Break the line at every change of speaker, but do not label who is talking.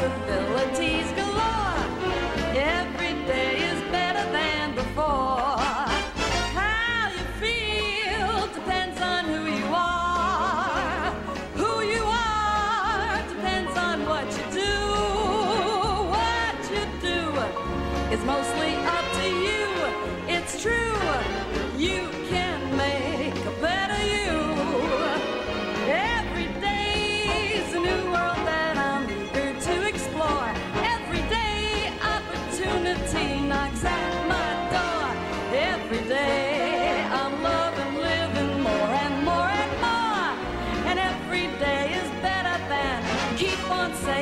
possibilities galore. Every day is better than before. How you feel depends on who you are. Who you are depends on what you do. What you do is mostly up to you. It's true. every day. I'm loving, living more and more and more. And every day is better than keep on saying.